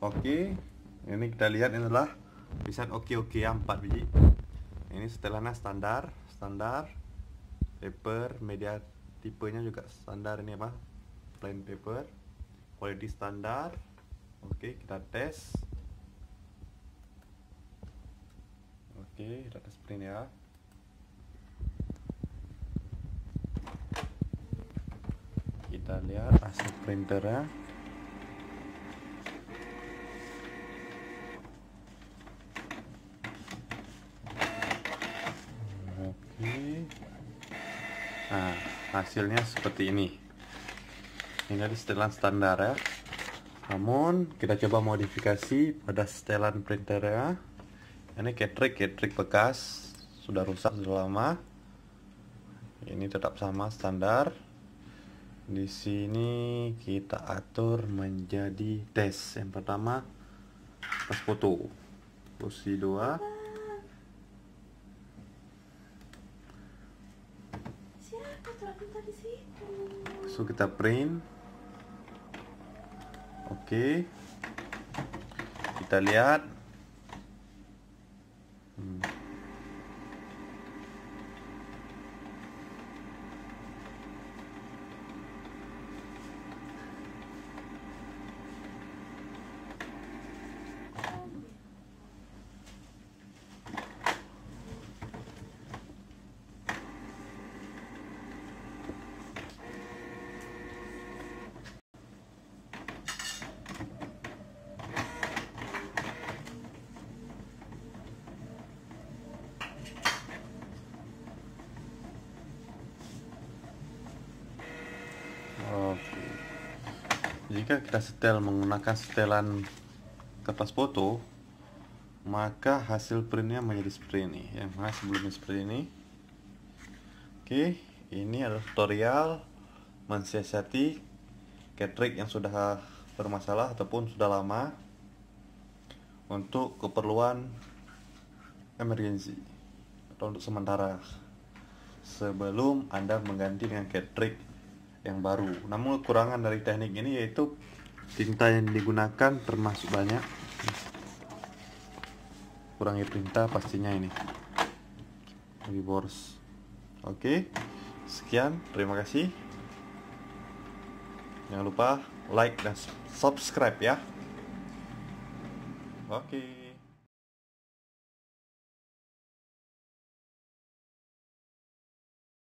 Oke, ini kita lihat ini adalah bisa oke oke ya 4 biji. Ini setelannya standar, standar paper media tipenya juga standar ini apa? Plain paper. Quality standar. Oke, kita tes. Oke, kita tes ya. Kita lihat hasil printernya. Oke. Nah, hasilnya seperti ini. Ini adalah setelan standar ya. Namun kita coba modifikasi pada setelan printer ya. Ini ketrik, ketrik bekas sudah rusak sudah lama. Ini tetap sama standar. Di sini kita atur menjadi tes. Yang pertama tes foto. Posisi 2 so kita print oke okay. kita lihat Jika kita setel menggunakan setelan kertas foto, maka hasil printnya menjadi seperti ini. Yang mana sebelumnya seperti ini. Oke, ini adalah tutorial mensiasati catrik yang sudah bermasalah ataupun sudah lama untuk keperluan emergency atau untuk sementara sebelum Anda mengganti dengan catrik yang baru. Namun kekurangan dari teknik ini yaitu tinta yang digunakan termasuk banyak. Kurangi tinta pastinya ini. Lebih boros. Oke. Sekian, terima kasih. Jangan lupa like dan subscribe ya. Oke.